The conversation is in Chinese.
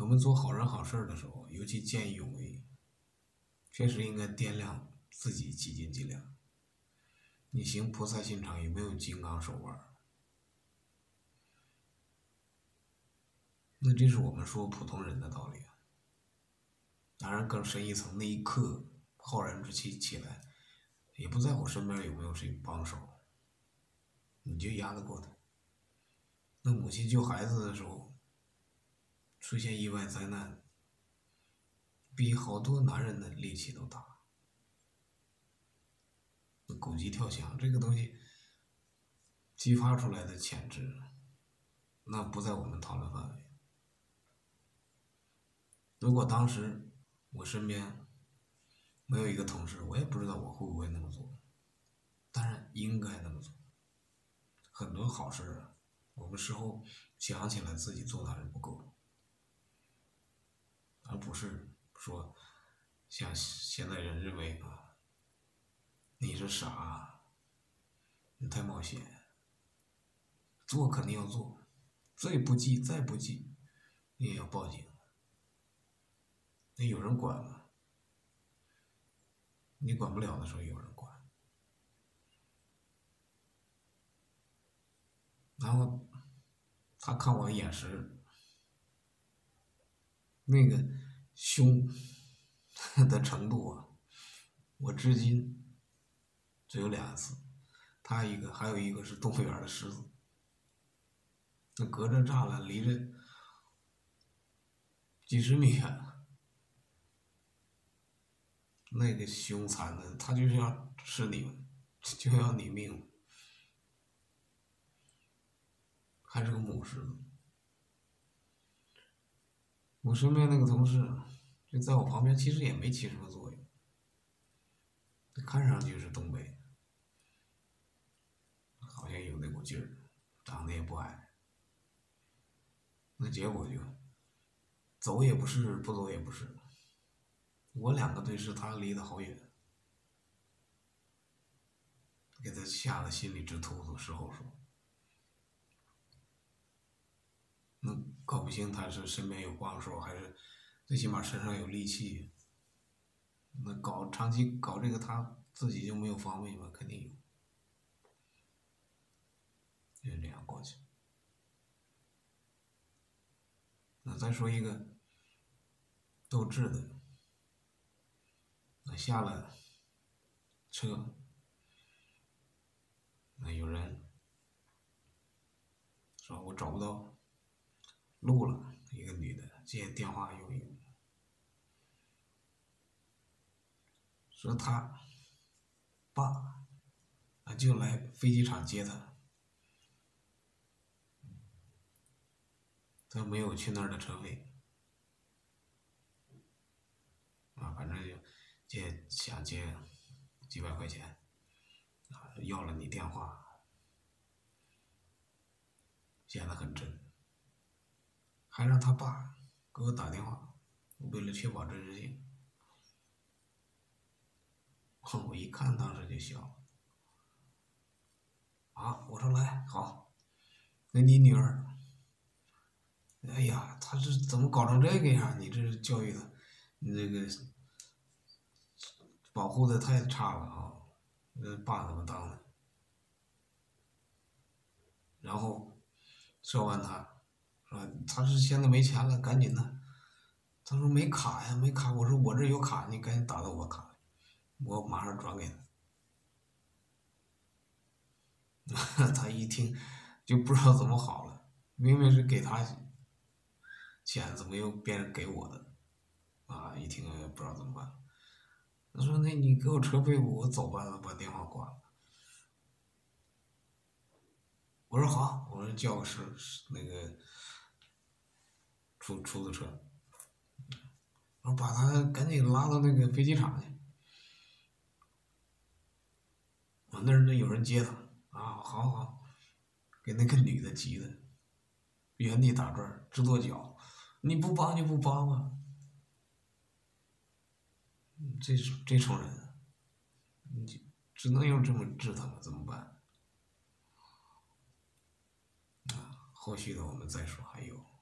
我们做好人好事的时候，尤其见义勇为，确实应该掂量自己几斤几两。你行菩萨心肠，有没有金刚手腕？那这是我们说普通人的道理啊。当然，更深一层，那一刻浩然之气起来，也不在乎身边有没有谁帮手，你就压得过他。那母亲救孩子的时候，出现意外灾难，比好多男人的力气都大。狗急跳墙这个东西激发出来的潜质，那不在我们讨论范围。如果当时我身边没有一个同事，我也不知道我会不会那么做。当然应该那么做。很多好事，我们事后想起来自己做的还是不够，不是说像现在人认为啊。你是傻，你太冒险，做肯定要做，再不济再不济，你也要报警。那有人管吗？你管不了的时候有人管。然后他看我的眼神，那个凶 的程度啊，我至今。只有两次，他一个，还有一个是动物园的狮子，那隔着栅栏，离着几十米远，那个凶残的，他就是要吃你们，就要你命，还是个母狮子。我身边那个同事，在我旁边，其实也没起什么作用，看上去是东北。好像有那股劲儿，长得也不矮，那结果就走也不是，不走也不是。我两个对视，他离得好远，给他吓得心里直突突。事后说，那搞不清他是身边有帮手，还是最起码身上有力气。那搞长期搞这个，他自己就没有防备嘛？肯定有。就这样过去。那再说一个斗智的，那下了车，那有人说我找不到路了，一个女的接电话用一用，说他爸啊就来飞机场接他。他没有去那儿的车费，啊，反正就借想借几百块钱，啊，要了你电话，显得很真，还让他爸给我打电话，为了确保真实性。我一看，当时就笑了，啊，我说来好，那你女儿。哎呀，他是怎么搞成这个样？你这是教育的，你这个保护的太差了啊！那爸怎么当的？然后说完他，说他是现在没钱了，赶紧的。他说没卡呀，没卡。我说我这有卡，你赶紧打到我卡，我马上转给他。他一听就不知道怎么好了，明明是给他。钱怎么又变成给我的？啊！一听不知道怎么办。他说：“那你给我车费？我走吧。”把电话挂了。我说好，我说叫个是那个出出租车，我说把他赶紧拉到那个飞机场去。那那有人接他啊！好好，给那个女的急的，原地打转直跺脚。你不帮就不帮啊！这这种人，你就只能用这么治他了，怎么办？啊，后续的我们再说，还有。